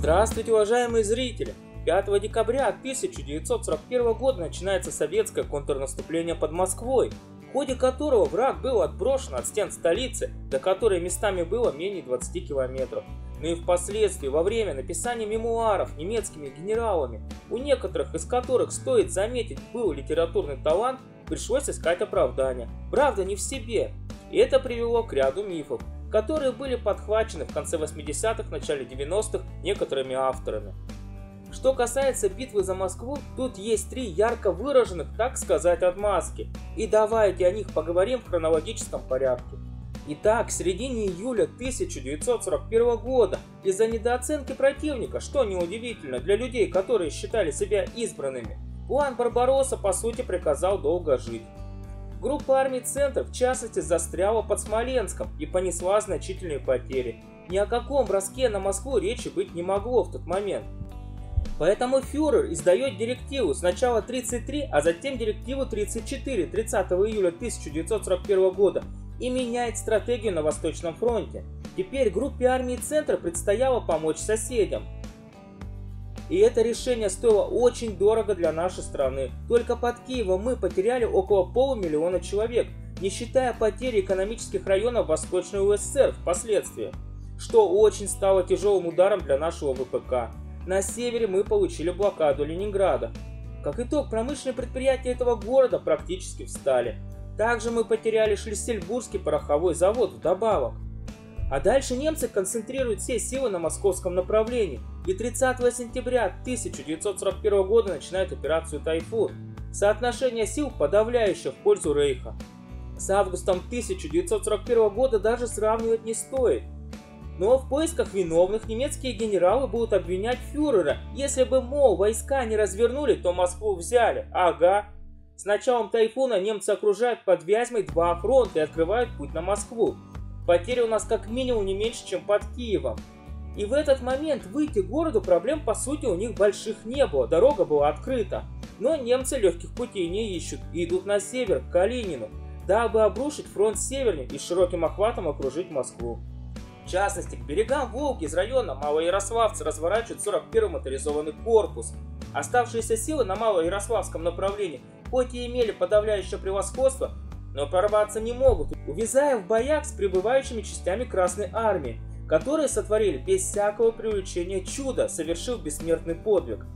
Здравствуйте, уважаемые зрители! 5 декабря 1941 года начинается советское контрнаступление под Москвой, в ходе которого враг был отброшен от стен столицы, до которой местами было менее 20 километров. Но и впоследствии, во время написания мемуаров немецкими генералами, у некоторых из которых, стоит заметить, был литературный талант, пришлось искать оправдание. Правда, не в себе. И это привело к ряду мифов, которые были подхвачены в конце 80-х, начале 90-х некоторыми авторами. Что касается битвы за Москву, тут есть три ярко выраженных, так сказать, отмазки. И давайте о них поговорим в хронологическом порядке. Итак, в середине июля 1941 года из-за недооценки противника, что неудивительно для людей, которые считали себя избранными, план Барбаросса по сути приказал долго жить. Группа армий «Центр» в частности застряла под Смоленском и понесла значительные потери. Ни о каком броске на Москву речи быть не могло в тот момент. Поэтому фюрер издает директиву сначала 33, а затем директиву 34 30 июля 1941 года и меняет стратегию на Восточном фронте. Теперь группе армии Центра предстояло помочь соседям. И это решение стоило очень дорого для нашей страны. Только под Киевом мы потеряли около полумиллиона человек, не считая потери экономических районов Восточной УССР впоследствии, что очень стало тяжелым ударом для нашего ВПК. На севере мы получили блокаду Ленинграда. Как итог, промышленные предприятия этого города практически встали. Также мы потеряли Шлиссельбургский пороховой завод вдобавок. А дальше немцы концентрируют все силы на московском направлении и 30 сентября 1941 года начинают операцию «Тайфун». Соотношение сил подавляющее в пользу Рейха. С августом 1941 года даже сравнивать не стоит – но в поисках виновных немецкие генералы будут обвинять фюрера. Если бы, мол, войска не развернули, то Москву взяли. Ага. С началом тайфуна немцы окружают под Вязьмой два фронта и открывают путь на Москву. Потери у нас как минимум не меньше, чем под Киевом. И в этот момент выйти городу проблем по сути у них больших не было, дорога была открыта. Но немцы легких путей не ищут и идут на север, к Калинину, дабы обрушить фронт севернее и широким охватом окружить Москву. В частности, к берегам Волги из района Малоярославца разворачивают 41-й моторизованный корпус. Оставшиеся силы на Малоярославском направлении хоть и имели подавляющее превосходство, но прорваться не могут, увязая в боях с прибывающими частями Красной Армии, которые сотворили без всякого привлечения чуда, совершив бессмертный подвиг.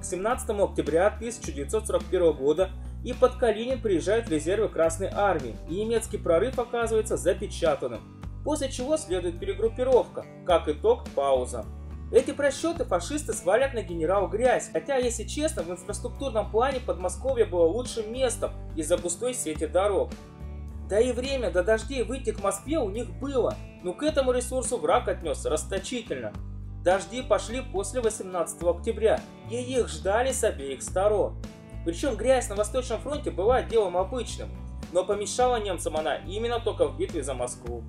К 17 октября 1941 года и под Калинин приезжают резервы Красной Армии, и немецкий прорыв оказывается запечатанным после чего следует перегруппировка, как итог пауза. Эти просчеты фашисты свалят на генерал Грязь, хотя, если честно, в инфраструктурном плане Подмосковье было лучшим местом из-за густой сети дорог. Да и время до дождей выйти к Москве у них было, но к этому ресурсу враг отнесся расточительно. Дожди пошли после 18 октября, и их ждали с обеих сторон. Причем грязь на Восточном фронте была делом обычным, но помешала немцам она именно только в битве за Москву.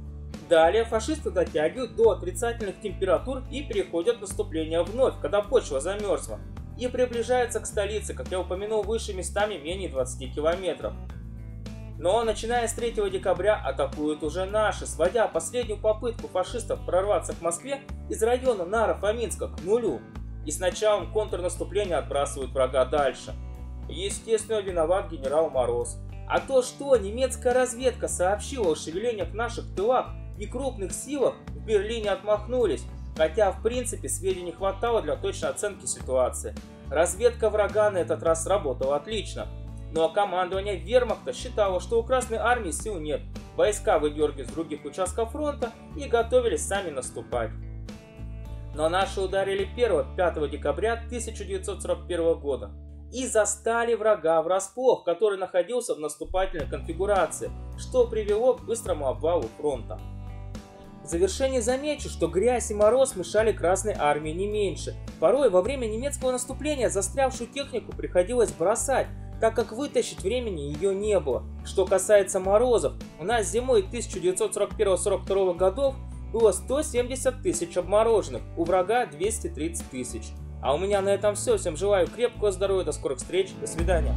Далее фашисты дотягивают до отрицательных температур и переходят в наступление вновь, когда почва замерзла, и приближаются к столице, как я упомянул выше, местами менее 20 километров. Но начиная с 3 декабря атакуют уже наши, сводя последнюю попытку фашистов прорваться к Москве из района Наро-Фоминска к нулю. И с началом контрнаступления отбрасывают врага дальше. Естественно, виноват генерал Мороз. А то, что немецкая разведка сообщила о шевелениях наших тылах, и крупных силах в Берлине отмахнулись, хотя в принципе сведений хватало для точной оценки ситуации. Разведка врага на этот раз сработала отлично. Но командование вермахта считало, что у Красной Армии сил нет, войска выдергивают с других участков фронта и готовились сами наступать. Но наши ударили 1-5 декабря 1941 года и застали врага врасплох, который находился в наступательной конфигурации, что привело к быстрому обвалу фронта. В завершение замечу, что грязь и мороз мешали Красной Армии не меньше. Порой во время немецкого наступления застрявшую технику приходилось бросать, так как вытащить времени ее не было. Что касается морозов, у нас зимой 1941-42 годов было 170 тысяч обмороженных, у врага 230 тысяч. А у меня на этом все. Всем желаю крепкого здоровья, до скорых встреч, до свидания.